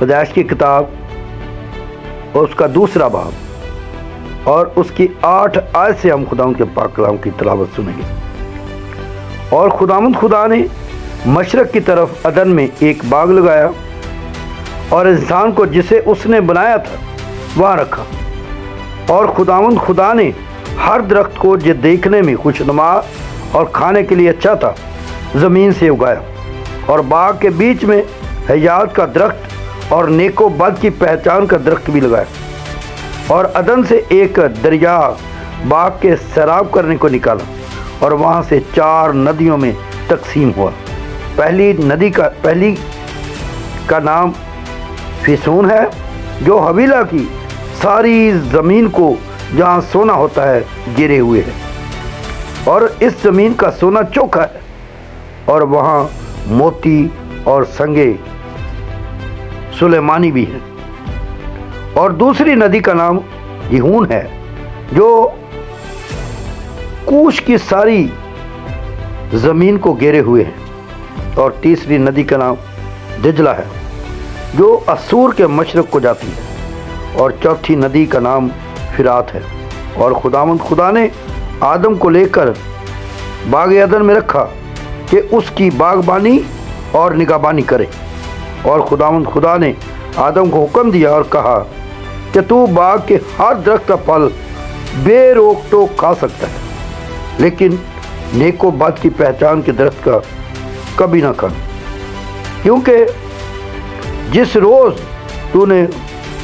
पैदाइश की किताब और उसका दूसरा बाब और उसकी आठ आय से हम खुदा के पाक कलाम की तलावत सुनेंगे। और खुदामंद खुदा ने मशरक़ की तरफ़ अदन में एक बाग लगाया और इंसान को जिसे उसने बनाया था, वहाँ रखा। और खुदावंद खुदा ने हर दरख्त को जो देखने में खुशनुमा और खाने के लिए अच्छा था, ज़मीन से उगाया। और बाग के बीच में हयात का दरख्त और नेको बद की पहचान का दरख्त भी लगाया। और अदन से एक दरिया बाग के सैराब करने को निकाला और वहाँ से चार नदियों में तकसीम हुआ। पहली नदी का पहली का नाम फिसून है, जो हवीला की सारी ज़मीन को जहाँ सोना होता है गिरे हुए है। और इस ज़मीन का सोना चौखा है और वहाँ मोती और संगे सुलेमानी भी है। और दूसरी नदी का नाम यहून है, जो कूश की सारी ज़मीन को घेरे हुए हैं। और तीसरी नदी का नाम दिजला है, जो असूर के मशरक़ को जाती है। और चौथी नदी का नाम फिरात है। और खुदामंद खुदा ने आदम को लेकर बाग अदन में रखा कि उसकी बागबानी और निगाहबानी करे। और खुदामंद खुदा ने आदम को हुक्म दिया और कहा कि तू बाग के हर दरख्त का फल बेरोक टोक खा सकता है। लेकिन नेको बात की पहचान के दरख्त का कभी ना खा क्योंकि जिस रोज़ तूने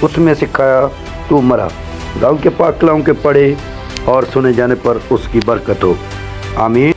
उसमें से खाया, तू मरा। गाँव के पाकलाओं के पढ़े और सुने जाने पर उसकी बरकत हो। आमीन।